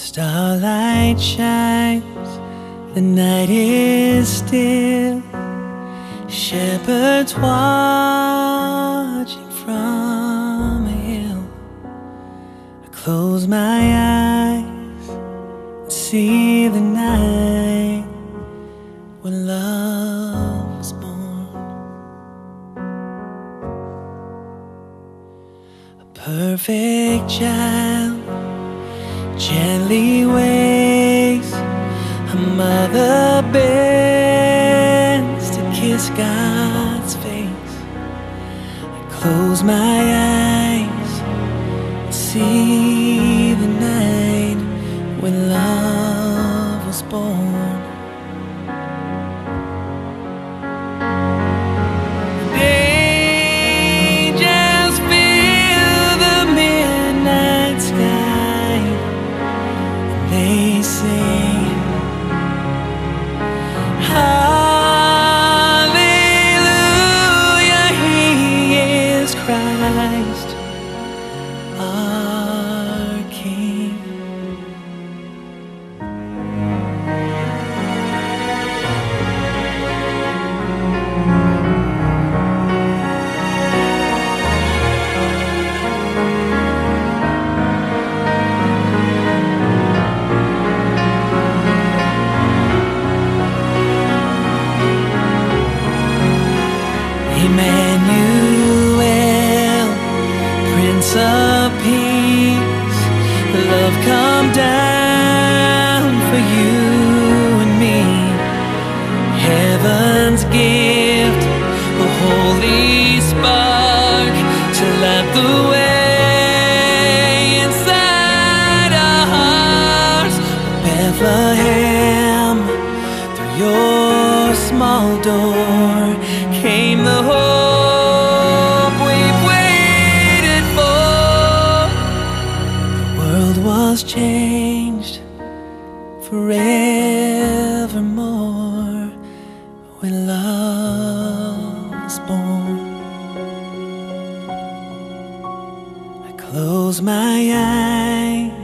Starlight shines, the night is still. Shepherds watching from a hill. I close my eyes and see the night when love was born. A perfect child gently waves a mother bends to kiss God's face. I close my eyes and see Christ, our King. Emmanuel, Of Peace, love come down for you was changed forevermore when love was born. I close my eyes